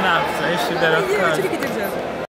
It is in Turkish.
Napsa, esci dalla Io casa. ci richiederò.